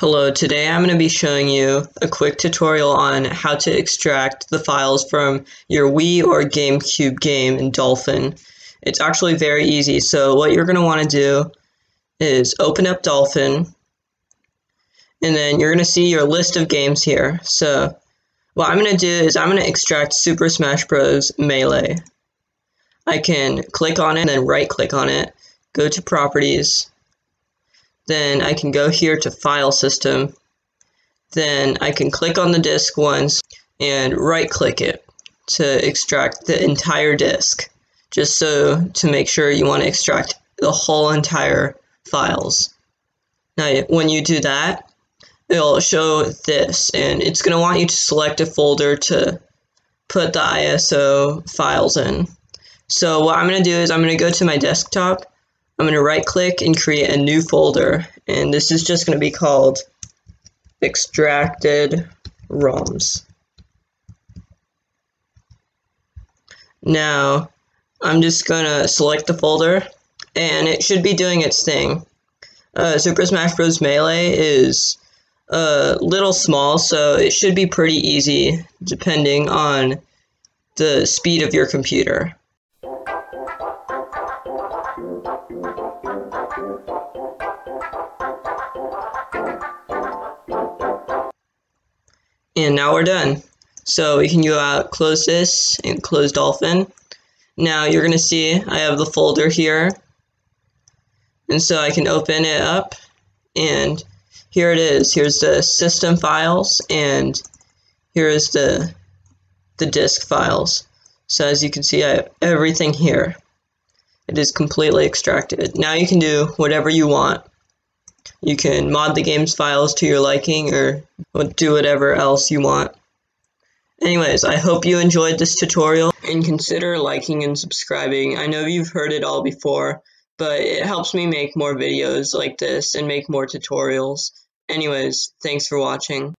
Hello, today I'm going to be showing you a quick tutorial on how to extract the files from your Wii or GameCube game in Dolphin. It's actually very easy, so what you're going to want to do is open up Dolphin, and then you're going to see your list of games here. So what I'm going to do is I'm going to extract Super Smash Bros. Melee. I can click on it and then right click on it, go to Properties, then I can go here to File System. Then I can click on the disk once and right click it to extract the entire disk. Just so to make sure you want to extract the whole entire files. Now when you do that, it'll show this and it's going to want you to select a folder to put the ISO files in. So what I'm going to do is I'm going to go to my desktop I'm going to right click and create a new folder and this is just going to be called extracted ROMs. Now I'm just going to select the folder and it should be doing its thing. Uh, Super Smash Bros. Melee is a little small so it should be pretty easy depending on the speed of your computer. And now we're done. So we can go out, close this, and close Dolphin. Now you're going to see I have the folder here. And so I can open it up, and here it is. Here's the system files, and here is the, the disk files. So as you can see, I have everything here. It is completely extracted. Now you can do whatever you want. You can mod the game's files to your liking or do whatever else you want. Anyways, I hope you enjoyed this tutorial and consider liking and subscribing. I know you've heard it all before, but it helps me make more videos like this and make more tutorials. Anyways, thanks for watching.